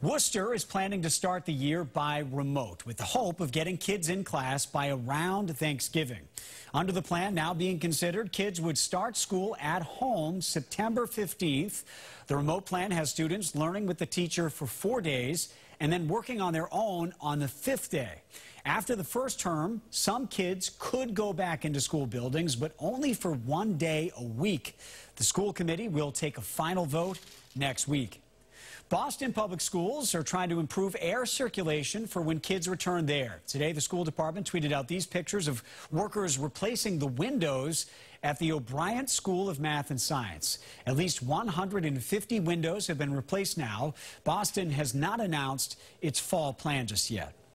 Worcester is planning to start the year by remote with the hope of getting kids in class by around Thanksgiving. Under the plan now being considered, kids would start school at home September 15th. The remote plan has students learning with the teacher for four days and then working on their own on the fifth day. After the first term, some kids could go back into school buildings, but only for one day a week. The school committee will take a final vote next week. Boston Public Schools are trying to improve air circulation for when kids return there. Today, the school department tweeted out these pictures of workers replacing the windows at the O'Bryant School of Math and Science. At least 150 windows have been replaced now. Boston has not announced its fall plan just yet.